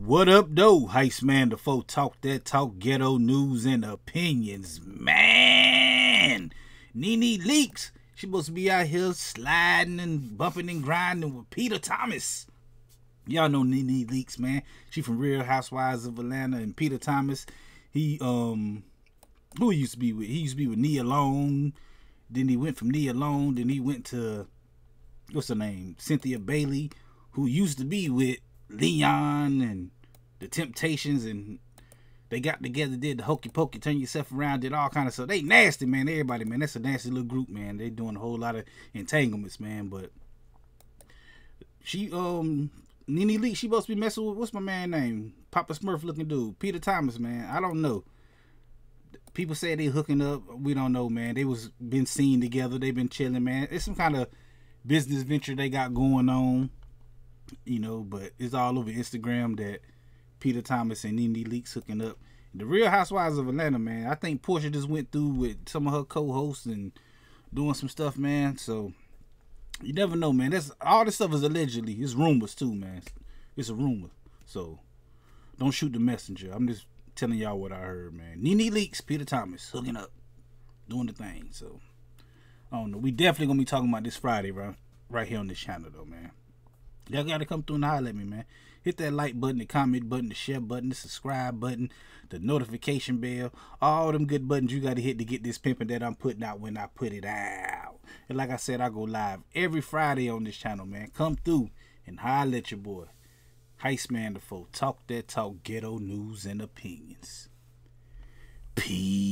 What up, though? Heist Man the foe talk that talk ghetto news and opinions. Man, Nene Leakes. She supposed to be out here sliding and bumping and grinding with Peter Thomas. Y'all know Nene Leakes, man. She from Real Housewives of Atlanta and Peter Thomas. He um who he used to be with? He used to be with Nia Long. Then he went from Nia Long. Then he went to what's her name? Cynthia Bailey, who used to be with Leon and the Temptations, and they got together, did the hokey pokey, turn yourself around, did all kind of stuff. They nasty, man. Everybody, man. That's a nasty little group, man. They doing a whole lot of entanglements, man. But she, um, Nene Lee, she supposed to be messing with what's my man name? Papa Smurf looking dude, Peter Thomas, man. I don't know. People say they hooking up. We don't know, man. They was been seen together. They been chilling, man. It's some kind of business venture they got going on you know, but it's all over Instagram that Peter Thomas and Nene Leakes hooking up. The Real Housewives of Atlanta, man. I think Porsha just went through with some of her co-hosts and doing some stuff, man. So you never know, man. That's all this stuff is allegedly. It's rumors too, man. It's a rumor. So don't shoot the messenger. I'm just telling y'all what I heard, man. Nene Leakes, Peter Thomas hooking up, doing the thing. So I don't know. We definitely gonna be talking about this Friday, bro. Right here on this channel, though, man. Y'all gotta come through and holler at me, man. Hit that like button, the comment button, the share button, the subscribe button, the notification bell, all them good buttons you gotta hit to get this pimping that I'm putting out when I put it out. And like I said, I go live every Friday on this channel, man. Come through and holler at your boy. Heist Man the Foe. Talk that talk, ghetto news and opinions. Peace.